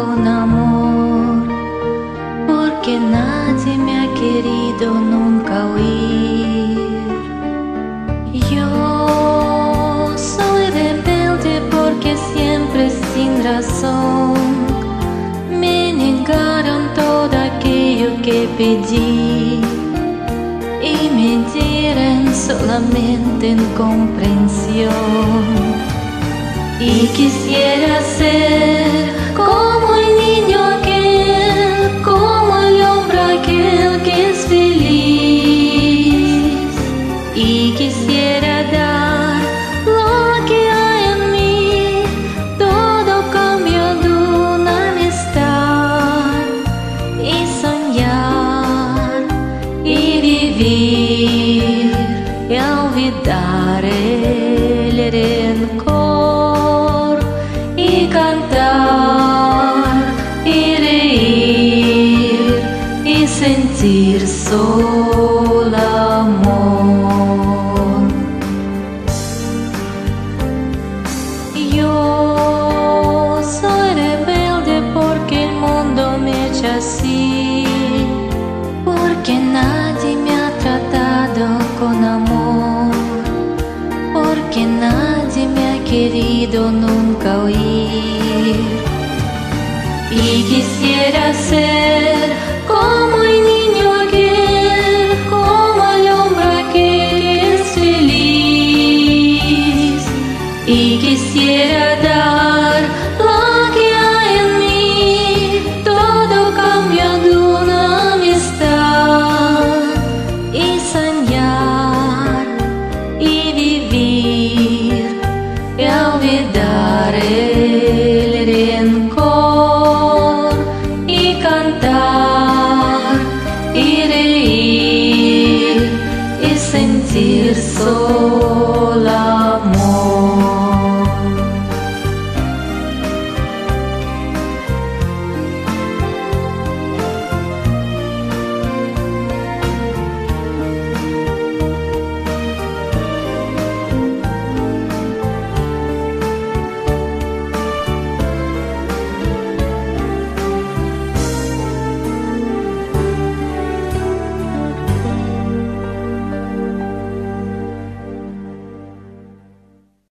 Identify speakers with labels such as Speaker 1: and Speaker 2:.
Speaker 1: con amor, porque nadie me ha querido nunca oír. Yo soy rebelde porque siempre sin razón me negaron todo aquello que pedí y me dieron solamente en comprensión. Y quisiera ser olvidar el rencor y cantar y reír y sentir solo amor. Yo que nadie me ha querido nunca oír. Y quisiera ser como el niño aquel, como el hombre aquel que es feliz. Y quisiera dar sentir sola.